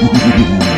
Música